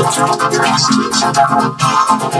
Thank you.